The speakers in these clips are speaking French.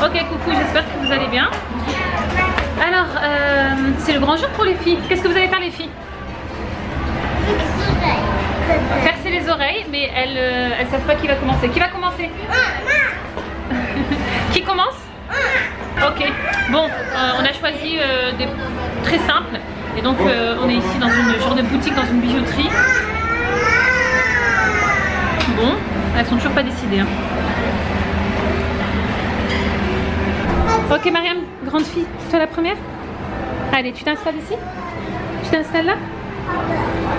Ok, coucou, j'espère que vous allez bien. Alors, euh, c'est le grand jour pour les filles. Qu'est-ce que vous allez faire les filles? Percer les oreilles, mais elles euh, elles savent pas qui va commencer. Qui va commencer? Qui commence? Ok, bon, euh, on a choisi euh, des très simples. Et donc, euh, on est ici dans une genre de boutique, dans une bijouterie. Bon, elles sont toujours pas décidées. hein. Ok, Mariam, grande fille, toi la première Allez, tu t'installes ici Tu t'installes là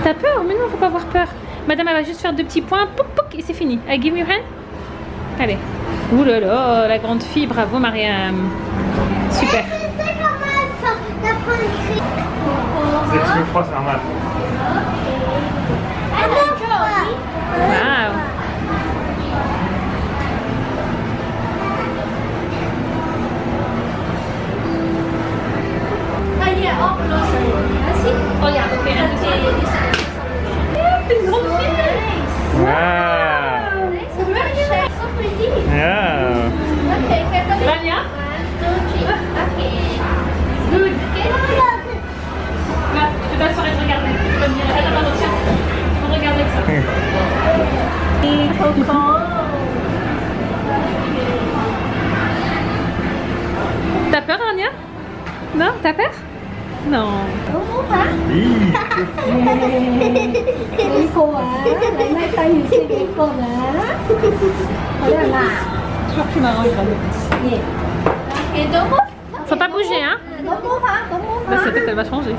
T'as peur Mais non, faut pas avoir peur. Madame, elle va juste faire deux petits points, pouc pouc, et c'est fini. I give me your hand Allez. Ouh là là, la grande fille, bravo Mariam. Super. Que je froid, c'est normal. T'as peur, Anya Non? T'as peur? Non. Faut pas bouger, hein? Bah, Sa tête, elle va changer.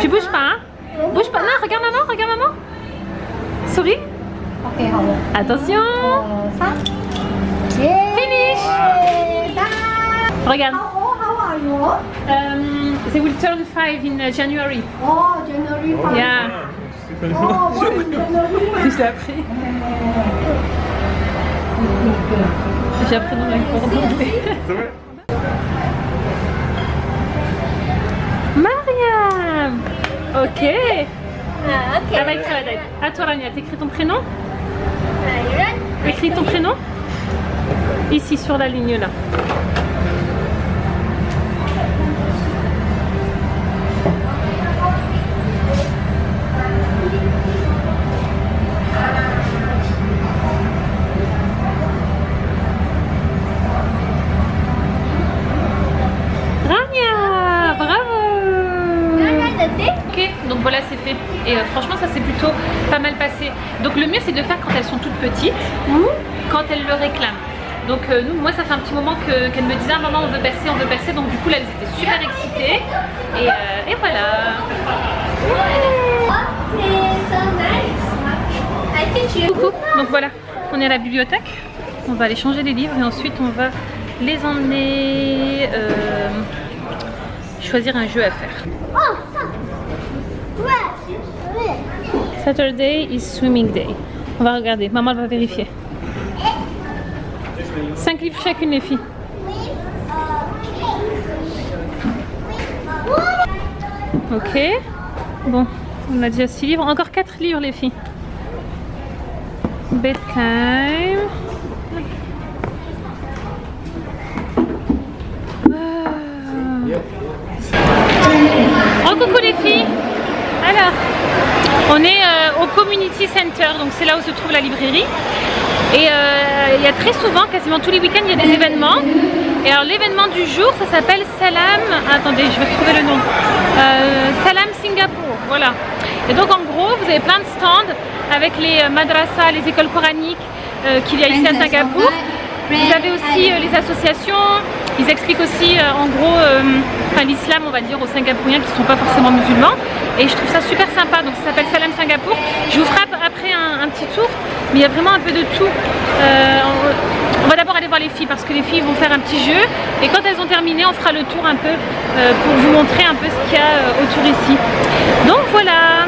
Tu bouges pas, hein? Bouge pas. Non, regarde maman, regarde maman. Souris? Attention Finish. Regarde. Euh, they will turn 5 in euh, January. Oh, January Oh, appris. J'ai appris dans la cour d'anglais. Mariam Ok. Ah. Avec. Euh, à toi, Rania, t'écris ton prénom? Écris ton prénom Ici, sur la ligne là. Et euh, franchement ça s'est plutôt pas mal passé. Donc le mieux c'est de faire quand elles sont toutes petites ou quand elles le réclament. Donc euh, nous, moi ça fait un petit moment que- qu'elles me disaient ah, maman on veut percer, on veut percer. Donc du coup là elles étaient super excitées. Et, euh, voilà. Coucou. Donc voilà, on est à la bibliothèque. On va aller changer les livres et ensuite on va les emmener choisir un jeu à faire. Oh, ça. Ouais. Ouais. Saturday is swimming day. On va regarder, maman va vérifier. 5 livres chacune les filles. Ok. Bon, on a déjà 6 livres. Encore 4 livres les filles. Bedtime. Ah. Oh coucou les filles Alors, on est euh, au Community Center, donc c'est là où se trouve la librairie. Et euh, il y a très souvent, quasiment tous les week-ends, il y a des événements. Et alors l'événement du jour, ça s'appelle Salam. Attendez, je vais trouver le nom. Euh, Salam Singapour, voilà. Et donc en gros, vous avez plein de stands avec les madrasas, les écoles coraniques qu'il y a ici à Singapour. Vous avez aussi euh, les associations. Ils expliquent aussi euh, en gros euh, l'islam, on va dire, aux Singapouriens qui ne sont pas forcément musulmans. Et je trouve ça super sympa. Donc ça s'appelle Salam Singapour. Je vous ferai ap- après un, petit tour, mais il y a vraiment un peu de tout. On, va d'abord aller voir les filles parce que les filles vont faire un petit jeu. Et quand elles ont terminé, on fera le tour un peu pour vous montrer un peu ce qu'il y a autour ici. Donc voilà.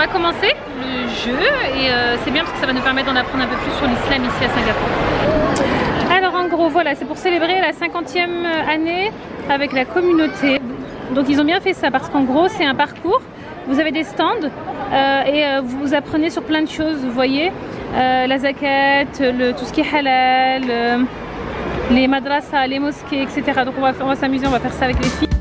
Va commencer le jeu et euh, c'est bien parce que ça va nous permettre d'en apprendre un peu plus sur l'islam ici à Singapour. Alors en gros voilà, c'est pour célébrer la 50e année avec la communauté. Donc ils ont bien fait ça parce qu'en gros c'est un parcours. Vous avez des stands euh, et euh, vous apprenez sur plein de choses, vous voyez. La zakat, tout ce qui est halal, les madrasas, les mosquées, etc. Donc on on va s'amuser, on va faire ça avec les filles.